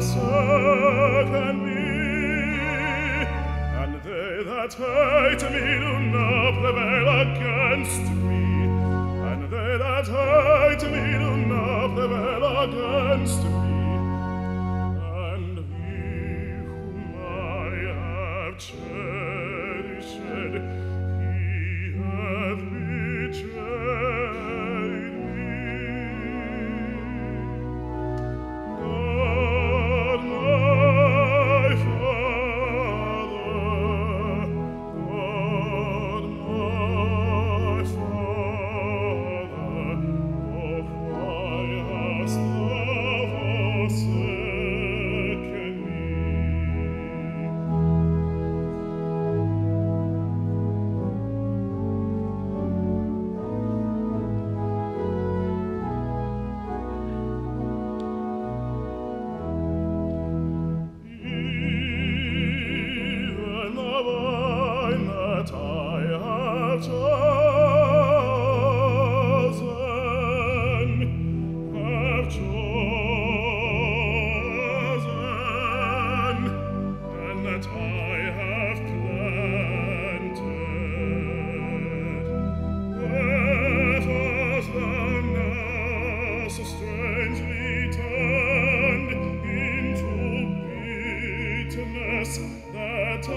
circle me, and they that hate me do not prevail against me. witness that